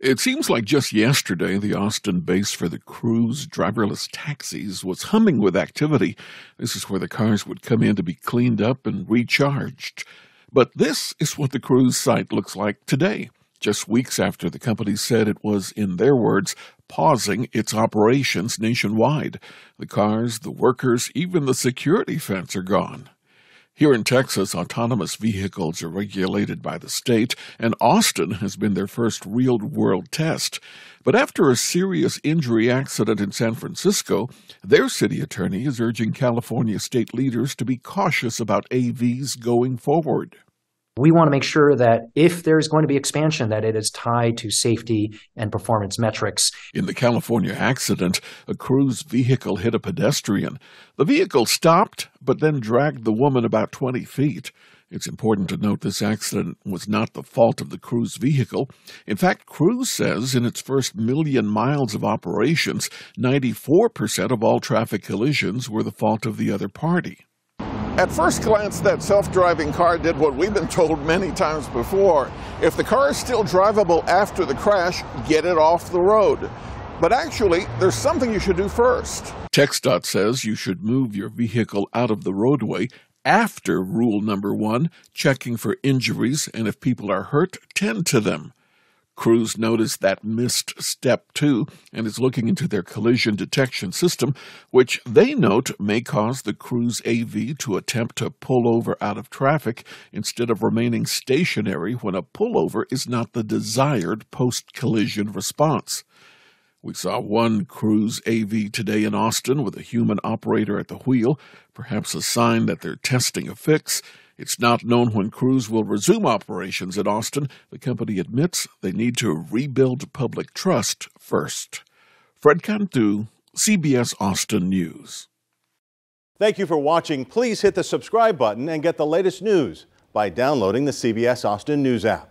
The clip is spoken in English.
It seems like just yesterday, the Austin base for the Cruise driverless taxis was humming with activity. This is where the cars would come in to be cleaned up and recharged. But this is what the Cruise site looks like today, just weeks after the company said it was, in their words, pausing its operations nationwide. The cars, the workers, even the security fence are gone. Here in Texas, autonomous vehicles are regulated by the state, and Austin has been their first real world test. But after a serious injury accident in San Francisco, their city attorney is urging California state leaders to be cautious about AVs going forward. We want to make sure that if there's going to be expansion, that it is tied to safety and performance metrics. In the California accident, a cruise vehicle hit a pedestrian. The vehicle stopped, but then dragged the woman about 20 feet. It's important to note this accident was not the fault of the cruise vehicle. In fact, Cruise says in its first million miles of operations, 94% of all traffic collisions were the fault of the other party. At first glance, that self-driving car did what we've been told many times before. If the car is still drivable after the crash, get it off the road. But actually, there's something you should do first. TxDOT says you should move your vehicle out of the roadway after rule number one, checking for injuries, and if people are hurt, tend to them. Cruise noticed that missed step two and is looking into their collision detection system, which they note may cause the Cruise AV to attempt to pull over out of traffic instead of remaining stationary when a pullover is not the desired post collision response. We saw one Cruise AV today in Austin with a human operator at the wheel, perhaps a sign that they're testing a fix. It's not known when Cruise will resume operations at Austin. The company admits they need to rebuild public trust first. Fred Cantu, CBS Austin News. Thank you for watching. Please hit the subscribe button and get the latest news by downloading the CBS Austin News app.